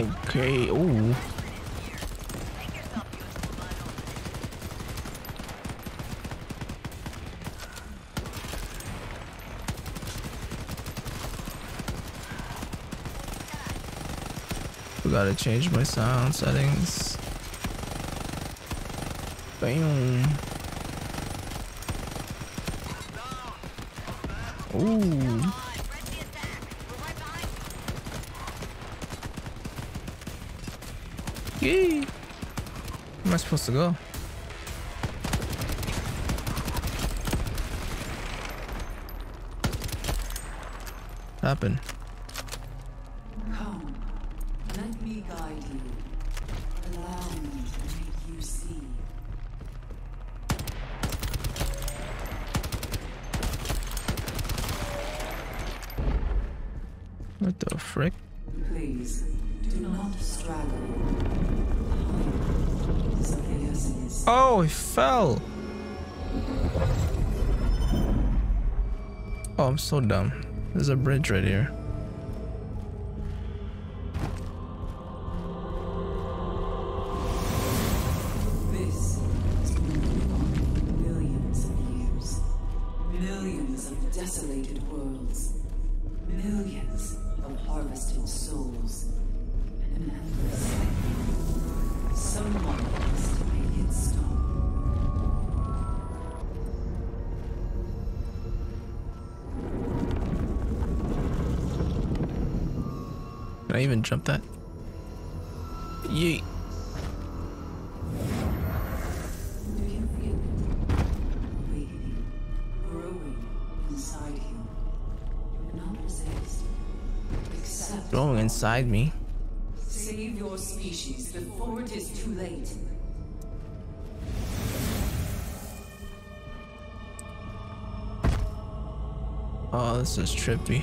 Okay, ooh. Gotta change my sound settings. Bam. Ooh. Yay. Where am I supposed to go? Happened. Come, let me guide you. Allow me to make you see. What the frick? Please, do not straggle. Oh, he fell. Oh, I'm so dumb. There's a bridge right here. Desolated worlds. Millions of harvested souls. Can I even jump that? Yeet. Do you feel it? Awakening, growing inside you. Do not resist. Accept. Growing inside me. Save your species before it is too late. Oh, this is trippy.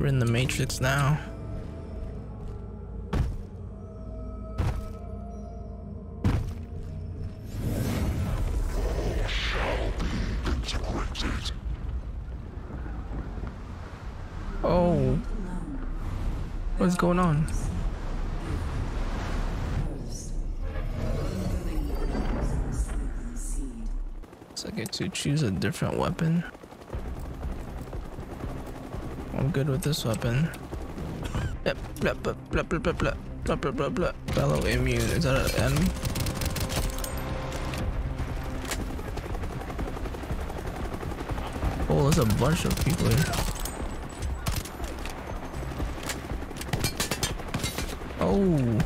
We're in the Matrix now. Oh, what's going on? So I get to choose a different weapon. Good with this weapon. Yep, blah, blah, blah, blah, blah, blah, blah, blah, blah, blah. Fellow immune. Is that an enemy? Oh, there's a bunch of people here. Oh.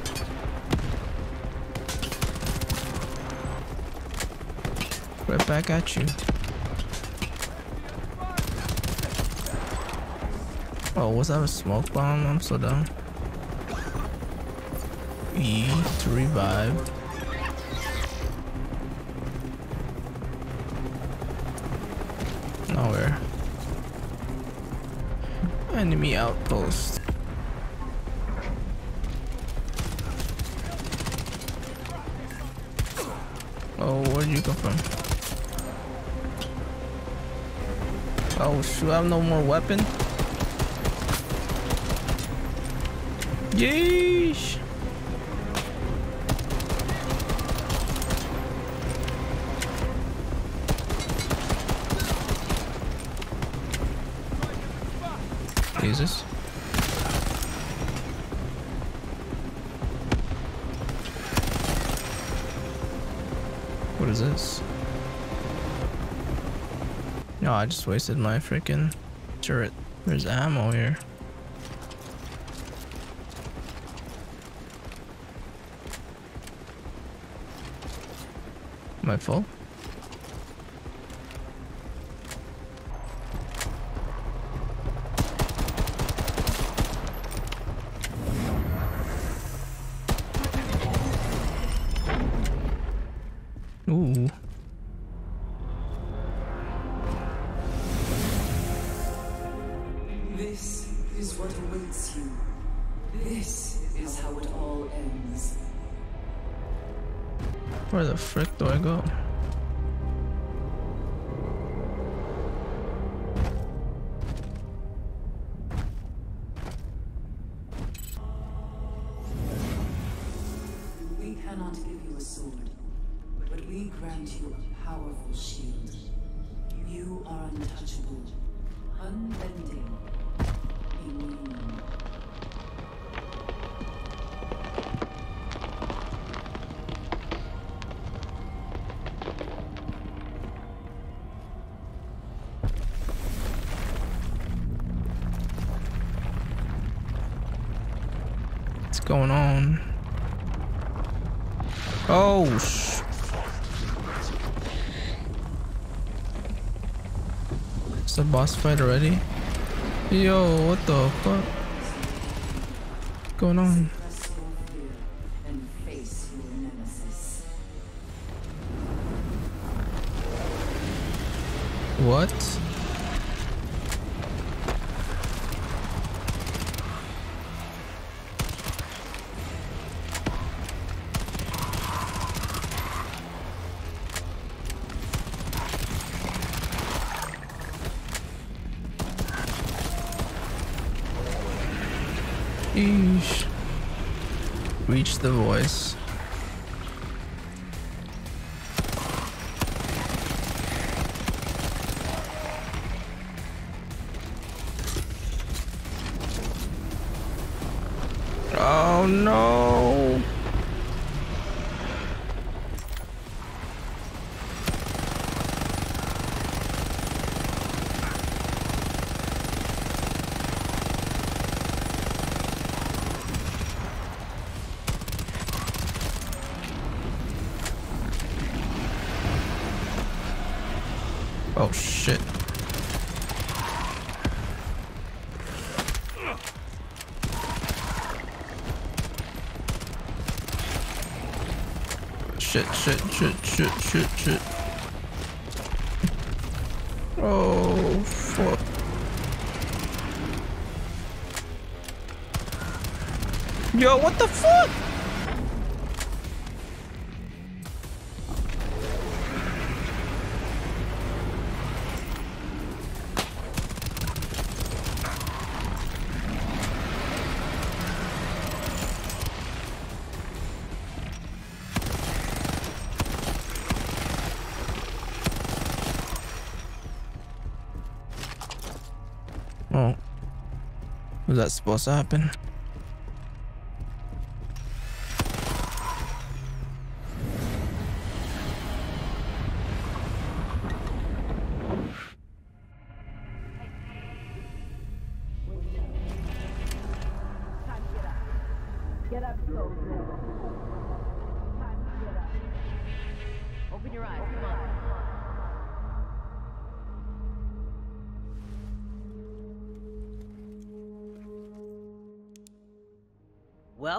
Right back at you. Oh, was that a smoke bomb? I'm so dumb. E to revive. Nowhere. Enemy outpost. Oh, where'd you come from? Oh shoot, I have no more weapon. Yeesh. Jesus. What is this? No, I just wasted my freaking turret. There's ammo here. my fault. Ooh. Where the frick do I go? we cannot give you a sword, but we grant you a powerful shield. You are untouchable. Going on? Oh, It's the boss fight already? Yo, what the fuck? What's going on? What? Eesh. Reach the voice. Oh shit. Shit, shit, shit, shit, shit, shit. Oh, fuck. Yo, what the fuck? Oh. Was that supposed to happen?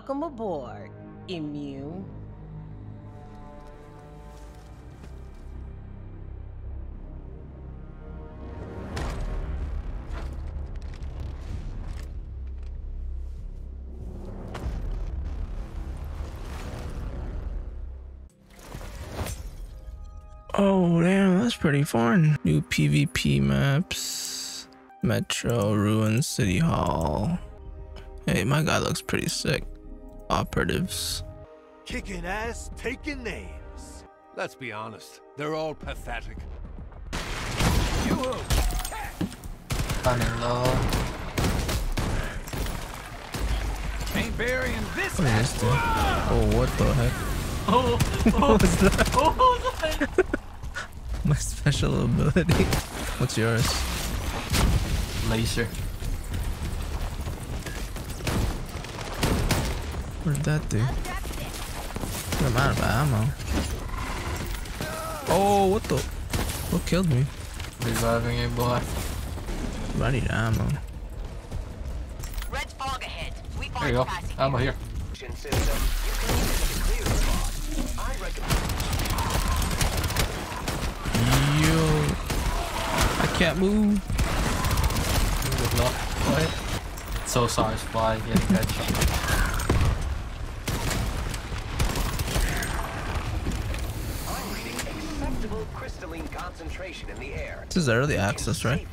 Welcome aboard, Immune. Oh, damn, that's pretty fun. New PvP maps. Metro, Ruin City Hall. Hey, my guy looks pretty sick. Operatives. Kicking ass, taking names. Let's be honest, they're all pathetic. You Running low. ain't burying this What is this? Oh, what the heck? Oh, oh, What was that? oh, My special ability. What's yours? laser. What did that do? I'm out of ammo. Oh, what the? What killed me? Reviving a boy. I need ammo. Red fog ahead. We There you go. Ammo here. Yo, I can't move. Good luck. What? So sorry, Spy. Getting headshot. This is early access, right?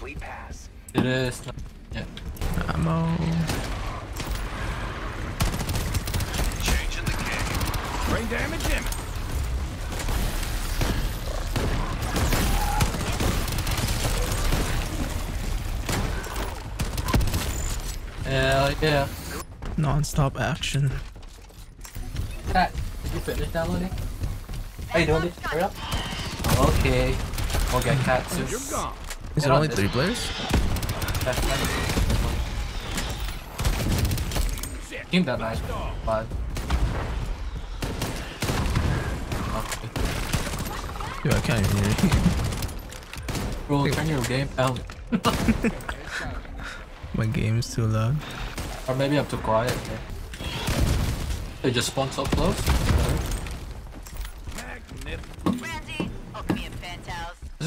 It is. Yeah. Ammo. Changing the game. Brain damage him. Hell yeah. Non-stop action. Cat, did you finish downloading? Are you doing it? Hurry up. Okay. We'll get cat soon. You're gone. Is it Yeah, only this- three players? Cat, cat. Team that nice. Five. Okay. Yo, I can't even hear you. Bro, turn your game down. My game's too loud. Or maybe I'm too quiet. They just spawn so close. Randy,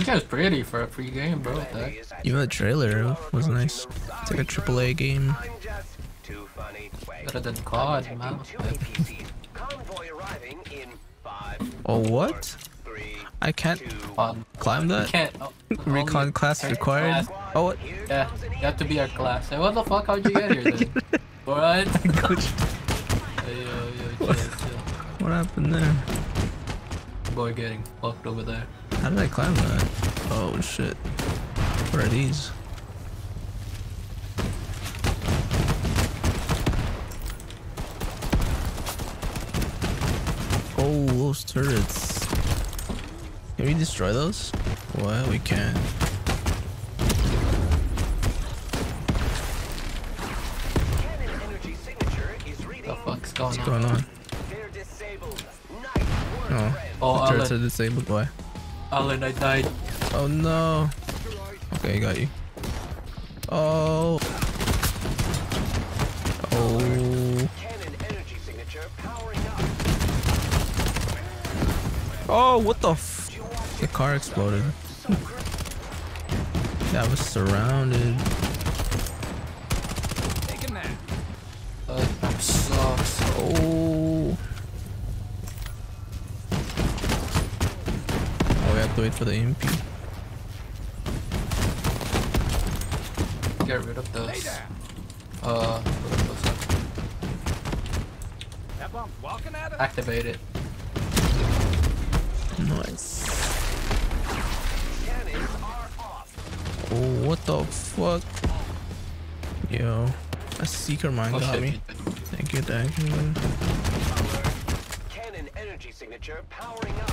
This guy's pretty for a free game, bro. What the? Even the trailer was nice. It's like a AAA game. I'm just too funny. Wait. Better than COD, man. Two APCs. Convoy arriving in five, Oh, what? I can't. Um, climb you that? can't. Oh, Recon class required? class. Oh, what? Yeah, comes you have to be our class. Hey, what the fuck? How'd you get here then? Alright? Hey, yo, yo, chill, chill. What happened there? Boy getting fucked over there. How did I climb that? Oh, shit. What are these? Oh, those turrets. Can we destroy those? Well, we can. Cannon energy signature is reading. The fuck's going What's on? going on? They're disabled. Nice Oh. Oh, the turrets are disabled. Why? Allan, I died. Oh no. Okay, got you. Oh. Oh. Oh, what the f? The car exploded. That was surrounded. Have to wait for the EMP. Get rid of those. Uh, what are those? That bump walking at it. activate it. Nice. Cannons are off. Oh, what the fuck? Yo, a seeker mine Oh got shit. me. Thank you, thank you. Cannon energy signature powering up.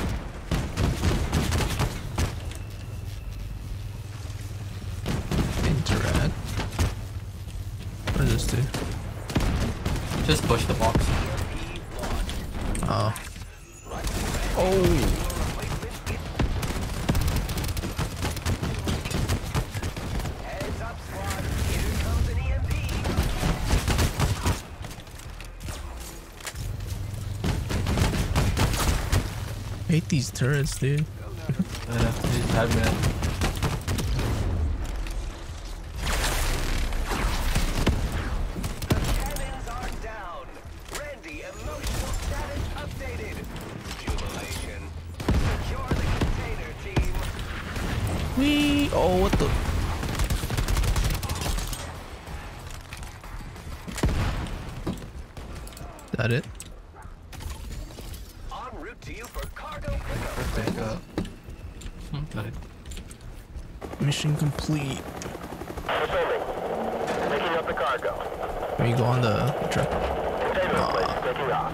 Interact. What does this do? Just push the box. Oh. Oh. Heads up, squad. Here comes an EMP. hate these turrets, dude. Yeah, Pick up. Hmm, okay. Mission complete. Affirming. Picking up the cargo. Can we go on the truck? Containment Aw. plate taking off.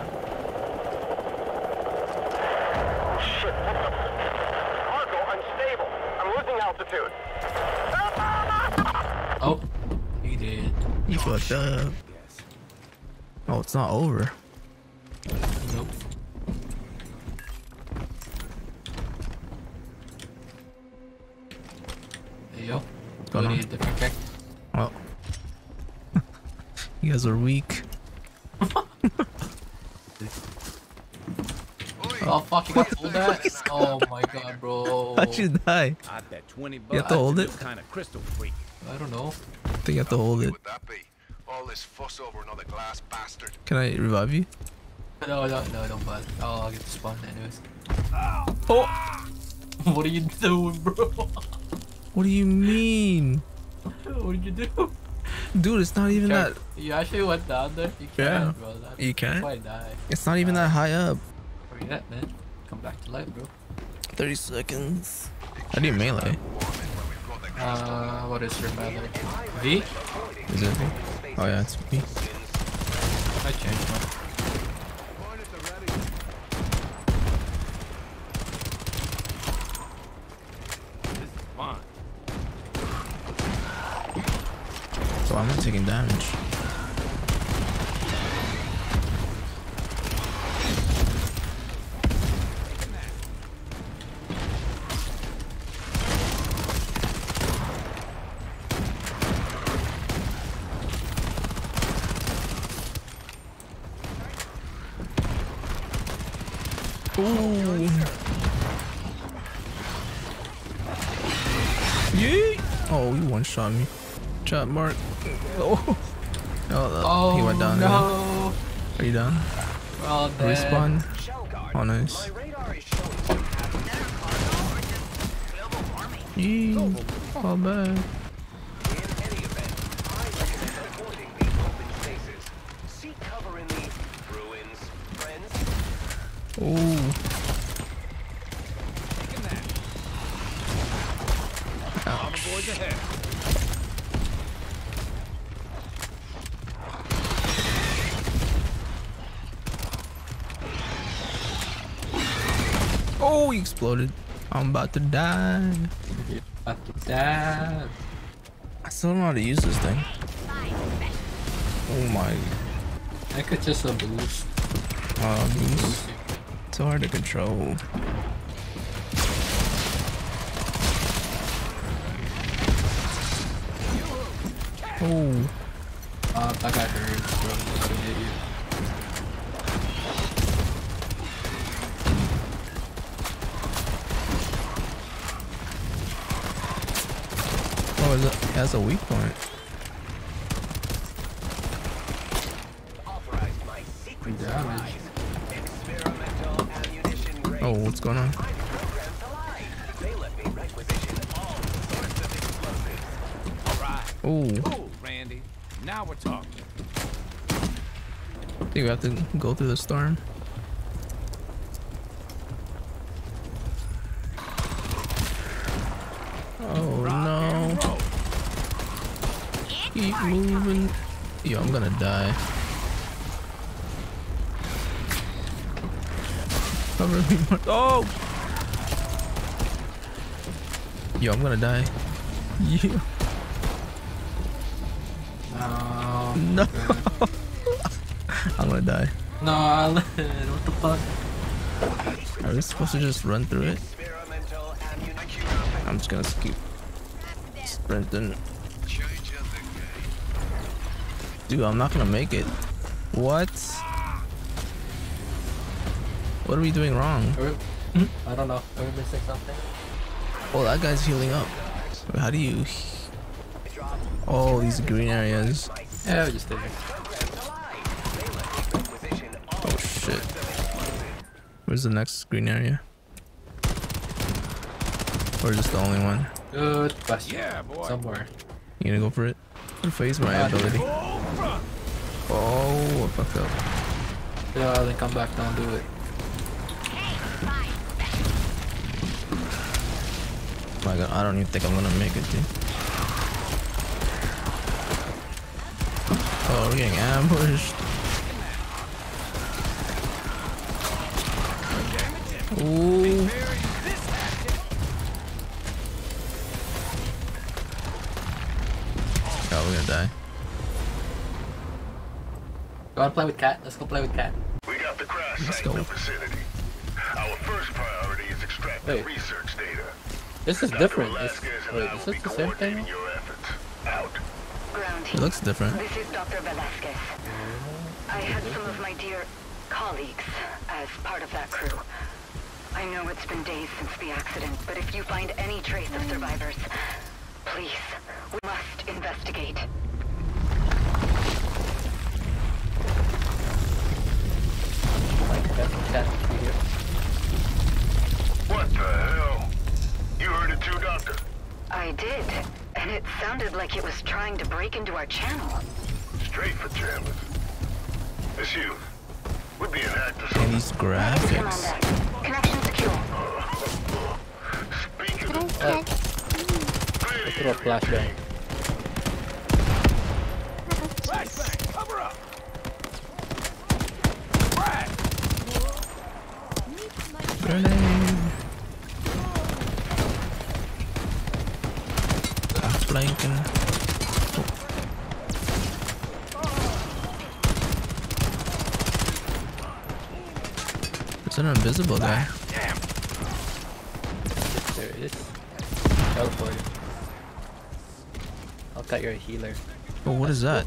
Shit, what the? Cargo unstable. I'm losing altitude. Oh, he did. You fucked up. Oh, it's not over. Going on? need a different character. Well, you guys are weak. Oh fuck, you got to hold that? Oh my god, bro. How'd you die? I bet 20 bucks. You have to hold it? Kind of crystal freak. I don't know. I think you have to hold it. would that be? All this fuss over another glass bastard. Can I revive you? No, no, no, don't bother. Oh, I'll get the spawn anyways. Oh! what are you doing, bro? What do you mean? what did you do? Dude, it's not even that. You actually went down there? You can't, Yeah. bro. That, You can't? Why die? It's not even that high up. Where you at, man? Come back to life, bro. 30 seconds. How do you melee? Uh, what is your melee? V? Is it? V? Oh yeah, it's V. I changed mine. Point at the ready. This is fun. So I'm not taking damage. Ooh. Yeet. Oh, you one shot me. Shot Mark. Oh. Oh, Oh, he went down. no. Are you done? We're all dead. Respawn. Shell guard. Oh, nice. My radar is showing you have Yee. All bad. In any event, I recommend avoiding these open spaces. Seek cover in the ruins, friends. Ooh. Taking that. Bomb aboard the head. Oh, he exploded. I'm about to die. About to die. I still don't know how to use this thing. Oh my. I could just a boost. Um, it's so hard to control. Oh, Uh, that guy hurt. Bro, is it, that's a weak point. Authorized my secret Damage. supplies. Experimental ammunition grade. Oh, what's going on? Programs alive. They let me requisition all sorts of explosives. All right. Oh, Randy. Now we're talking. think we have to go through the storm. Oh no. Keep moving. Yo, I'm gonna die. Cover me. Oh! Yo, I'm gonna die. Yeah. No. No. I'm gonna die. No, Allan. What the fuck? Are we supposed to just run through it? I'm just gonna keep sprinting. Dude, I'm not gonna make it. What? What are we doing wrong? Are we- I don't know. Are we missing something? Oh, that guy's healing up. Wait, How do you? Oh, these green areas. Yeah, we just stay here. Oh shit. Where's the next green area? Or just the only one? Good question. Yeah, boy. Somewhere. You gonna go for it? Phase my Yeah, dude. ability. Oh, I fucked up. Yeah, they come back, don't do it. My god, I don't even think I'm gonna make it, dude. Oh, we're getting ambushed. Ooh. Wanna play with cat? Let's go play with cat. We got the crash Let's site go. in the vicinity. Our first priority is extract the Wait. research data. This is Dr. different. This, wait, is this the same thing? your efforts. Out. Ground It looks different. This is Dr. Velasquez. I had some of my dear colleagues as part of that crew. I know it's been days since the accident, but if you find any trace of survivors, please, we must investigate. Like cat, cat video. What the hell? You heard it too, Doctor? I did, and it sounded like it was trying to break into our channel. Straight for Chandler. It's you. We're being hacked or And something. these Come on, graphics. Connection secure. Speaking of... Uh, Clear the throw a area, flashbang. Grenade. I'm flanking. It's an invisible guy. Damn. There it is. Oh, Teleported. I'll cut your healer. Oh, what is that?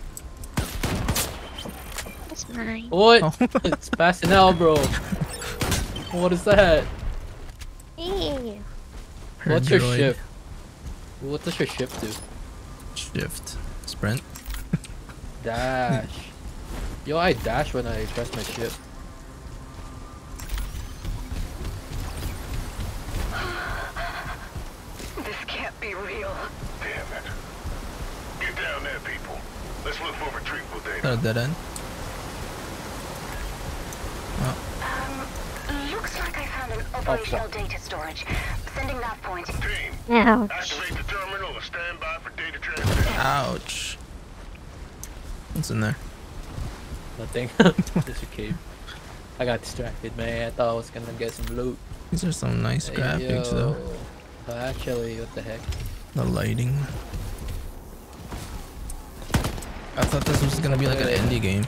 That's mine. What? Oh. it's passing out, bro. What is that? Hey. Her What's your droid. ship? What does your ship do? Shift. Sprint. Dash. Yo, I dash when I press my ship. This can't be real. Damn it. Get down there, people. Let's look for retrieval Is data. that a dead end? Um, looks like I found an operational data storage. Sending that point. Team, Ouch. activate the terminal and stand by for data transmission. Ouch. What's in there? Nothing. Just a cave. I got distracted, man. I thought I was gonna get some loot. These are some nice Hey, graphics though. yo. Uh, Actually, what the heck? The lighting. I thought this was gonna be like an indie game.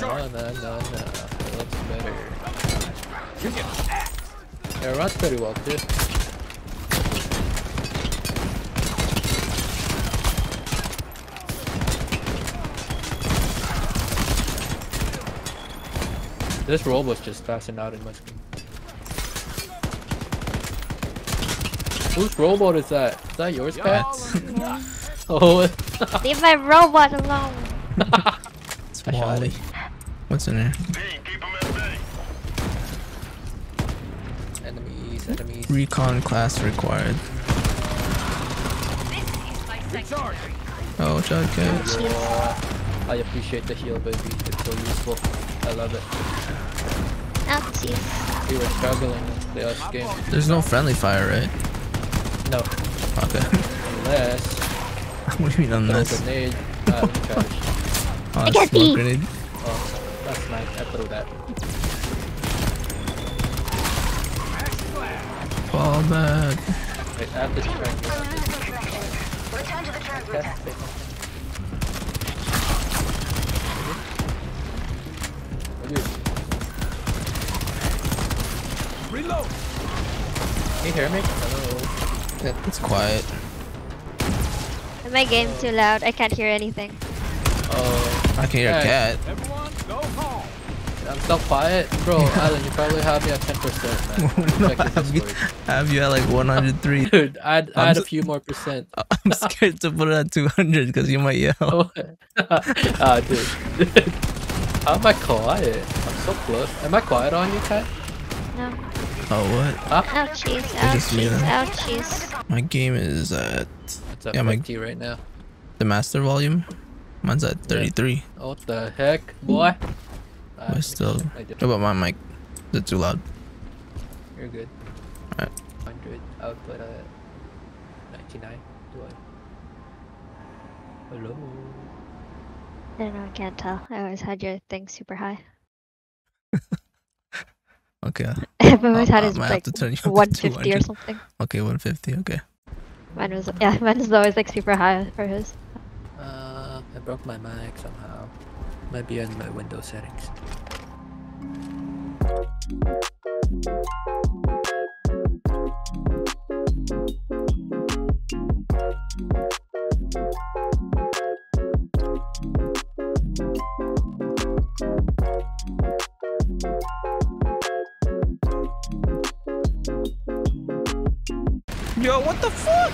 No, no, no, no. It better. Yeah, it runs pretty well too. This robot's just passing out in my screen. Whose robot is that? Is that yours, Pat? oh, Leave my robot alone. It's WALL-E. What's in there? Recon class required. Oh, Jughead. Yeah, I appreciate the heal, baby. It's so useful. I love it. Ouchies. We were struggling in the last game. There's no friendly fire, right? No, Okay. unless what do you mean on throw a this? grenade. Uh, let me try. Oh, got smoke grenade. Oh, that's nice. I threw that. Fall back. Wait, I have to try and I'm losing connection. Return to the transmitter. test it. Dude, Reload. Can you hear me? Hello. It's quiet. Is my game too loud? I can't hear anything. Oh, I can hear a cat. Everyone, go home. I'm still quiet, bro. Allan, you probably have me at 10%, man. no, I have, you, I have you at like 103. Dude, add I'm add a s- few more percent. I'm scared to put it at 200 because you might yell. Oh, ah, dude. How am I quiet? I'm so close. Am I quiet on you, Kat? No. Oh, what? Ouchies. just me Ouchies. then. Ouchies. My game is at It's at Yeah, my- 50 right now. the master volume. Mine's at 33. Oh, what the heck, boy? But still, I what about my mic? Is it too loud? You're good. Alright. 100 output at 99. Do I? Hello. I don't know. I can't tell. I always had your thing super high. Okay. I've always had I it like to turn you up to 150 or something. Okay, 150. Okay. Mine was yeah. Mine was always like super high for his. Uh, I broke my mic somehow. Might be in my Windows settings. Yo, what the fuck?